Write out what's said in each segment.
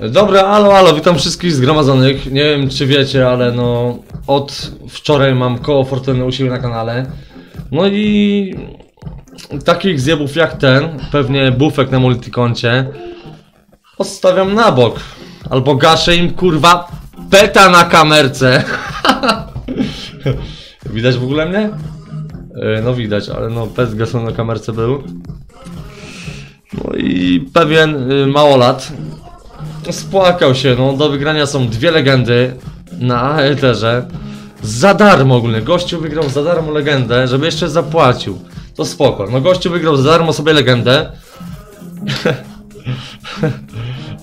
Dobra, alo, alo, witam wszystkich zgromadzonych. Nie wiem czy wiecie, ale no od wczoraj mam koło fortuny u siebie na kanale. No i takich zjebów jak ten, pewnie bufek na multikoncie, odstawiam na bok. Albo gaszę im kurwa peta na kamerce. widać w ogóle mnie? E, No widać, ale no pet zgaszony na kamerce był. No i pewien y, małolat spłakał się, no do wygrania są dwie legendy na Eterze. Za darmo ogólnie, gościu wygrał za darmo legendę, żeby jeszcze zapłacił. To spoko, no gościu wygrał za darmo sobie legendę.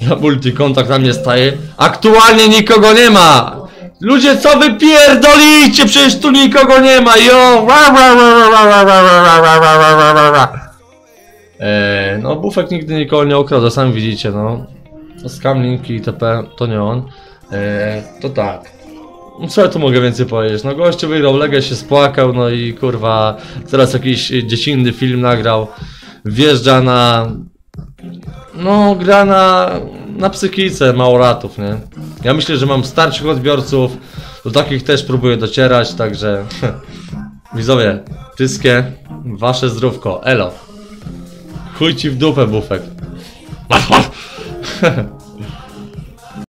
na multikontakt na mnie staje. Aktualnie nikogo nie ma! Ludzie, co wy pierdolicie? Przecież tu nikogo nie ma, jo! Eee, no bufek nigdy nikogo nie okrada, sami widzicie, no. Skamlinki itp. to nie on. Eee, to tak. No Co ja tu mogę więcej powiedzieć? No gościu wygrał legę, się spłakał, no i kurwa teraz jakiś dziecinny film nagrał. Wjeżdża na... No gra na, na psychice małolatów, nie? Ja myślę, że mam starszych odbiorców, do takich też próbuję docierać, także... Widzowie, wszystkie wasze zdrówko, elo. Chuj ci w dupę, bufek.